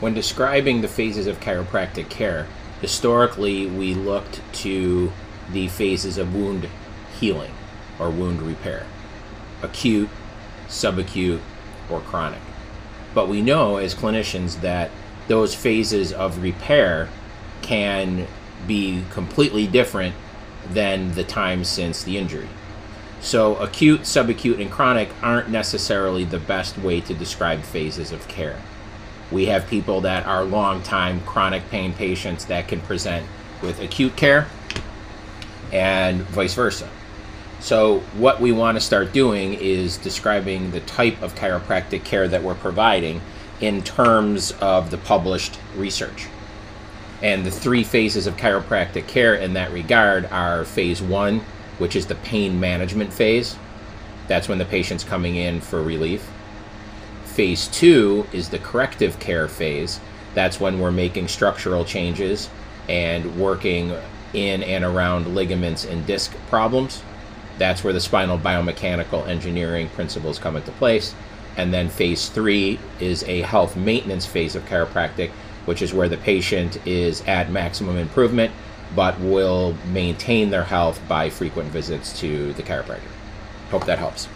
when describing the phases of chiropractic care, historically we looked to the phases of wound healing or wound repair acute, subacute, or chronic. But we know as clinicians that those phases of repair can be completely different than the time since the injury. So, acute, subacute, and chronic aren't necessarily the best way to describe phases of care. We have people that are long time chronic pain patients that can present with acute care and vice versa. So, what we want to start doing is describing the type of chiropractic care that we're providing in terms of the published research. And the three phases of chiropractic care in that regard are phase one, which is the pain management phase. That's when the patient's coming in for relief. Phase two is the corrective care phase. That's when we're making structural changes and working in and around ligaments and disc problems. That's where the spinal biomechanical engineering principles come into place. And then phase three is a health maintenance phase of chiropractic, which is where the patient is at maximum improvement but will maintain their health by frequent visits to the chiropractor. Hope that helps.